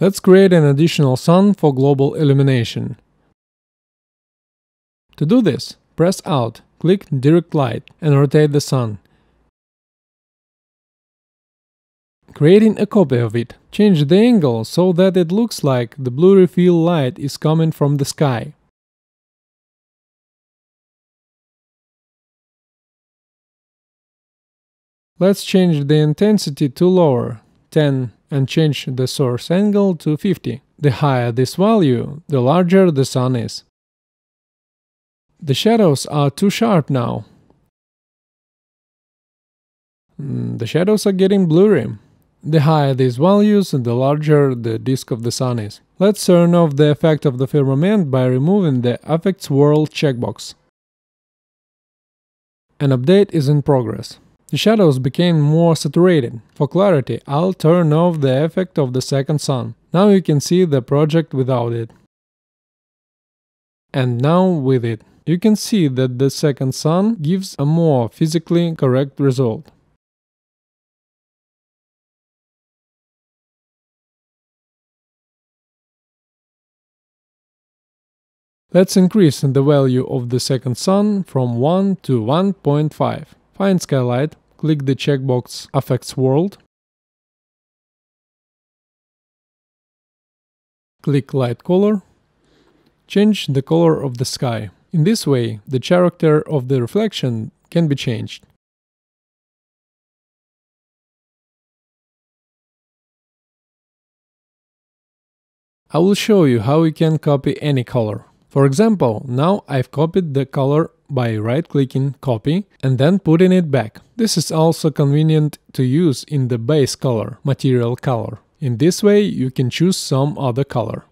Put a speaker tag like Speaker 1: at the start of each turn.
Speaker 1: Let's create an additional sun for global illumination. To do this, press Alt, click Direct Light and rotate the sun. Creating a copy of it, change the angle so that it looks like the blue refill light is coming from the sky. Let's change the intensity to lower, 10, and change the source angle to 50. The higher this value, the larger the sun is. The shadows are too sharp now. Mm, the shadows are getting blurry. The higher these values, the larger the disk of the sun is. Let's turn off the effect of the firmament by removing the Affect World checkbox. An update is in progress. The shadows became more saturated. For clarity, I'll turn off the effect of the second sun. Now you can see the project without it. And now with it. You can see that the second sun gives a more physically correct result. Let's increase the value of the second sun from 1 to 1.5. Find Skylight, click the checkbox Affects World, click Light Color, change the color of the sky. In this way, the character of the reflection can be changed. I will show you how you can copy any color. For example, now I've copied the color by right-clicking copy and then putting it back. This is also convenient to use in the base color, material color. In this way you can choose some other color.